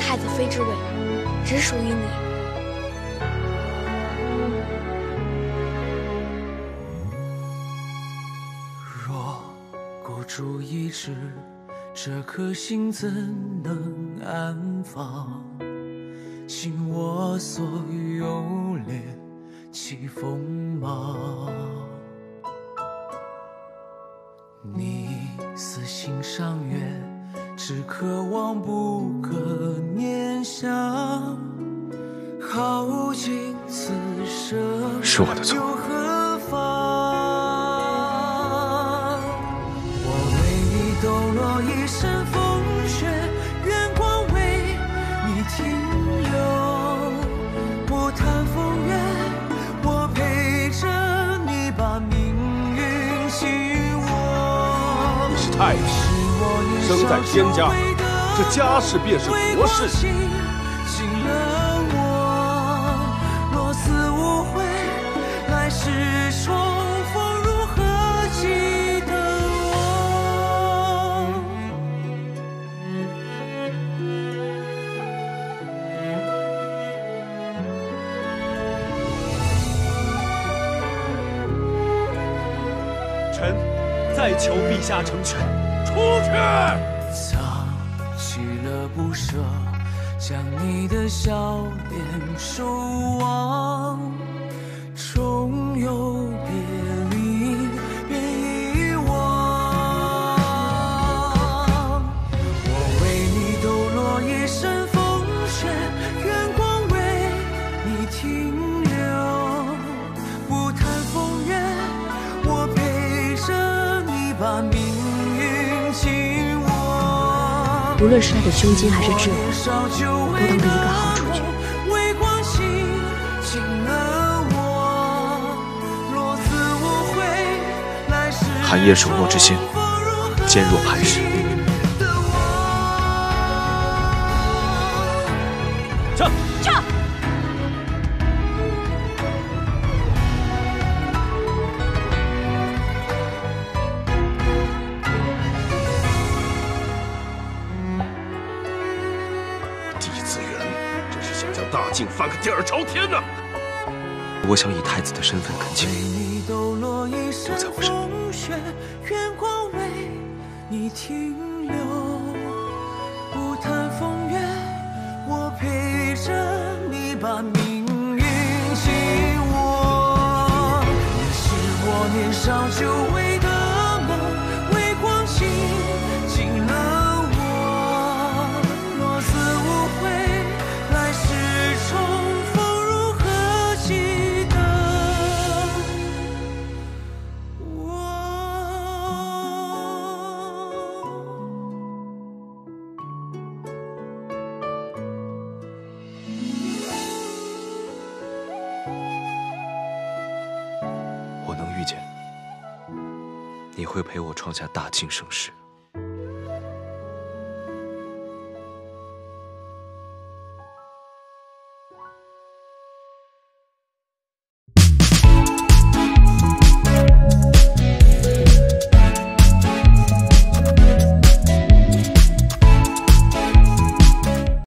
太子妃之位，只属于你。若孤注一掷，这颗心怎能安放？倾我所有，猎起锋芒。你似心上月，只可望不可念想。耗尽此生，是我的错太子，生在天家，这家事便是国事。臣再求陛下成全。出去！藏起了不舍，将你的笑脸守望，终有把命运紧握。无论是他的胸襟还是智慧，都当得一个好主角。微光倾尽了我，若死无悔，来世寒夜守诺之心重逢如何坚若磐石记得我撤！大靖翻个底儿朝天呐！我想以太子的身份恳请为你，你抖落一身留在我身边风雪，愿光为你停留。不谈风月，我陪着你把你会陪我创下大晋盛世。